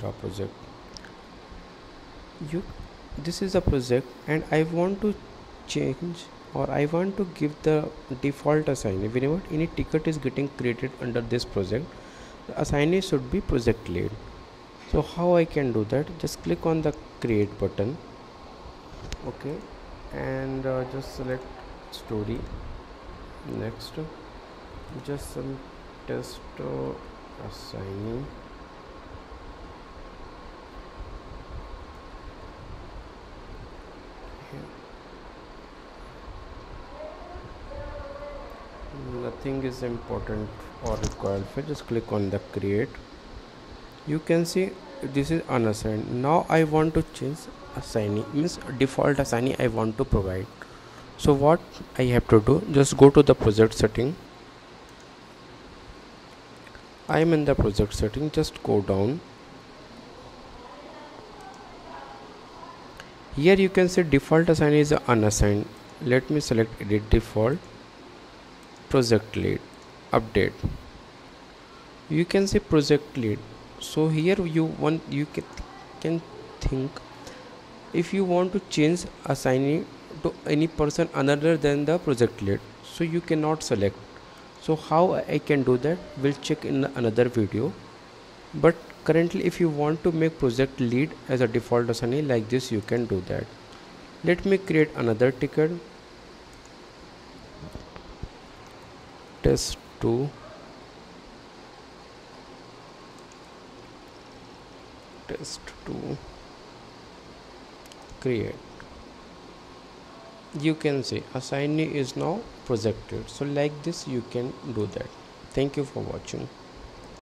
jira project. You this is a project and i want to change or i want to give the default assignee. Whenever any ticket is getting created under this project the assignee should be project lead. So how i can do that? Just click on the create button. Okay. And uh, just select story. Next. Just some test uh, nothing is important or required. For just click on the create you can see this is unassigned. Now i want to change assignee means default assignee i want to provide. So what i have to do just go to the project setting. I am in the project setting just go down. Here you can see default assignee is unassigned. Let me select edit default project lead update. You can see project lead. So here you want you can, can think if you want to change assignee to any person other than the project lead so you cannot select. So how i can do that? We'll check in another video. But currently if you want to make project lead as a default assignee like this you can do that. Let me create another ticket test 2 test 2 create. You can see assignee is now project lead. So like this you can do that. Thank you for watching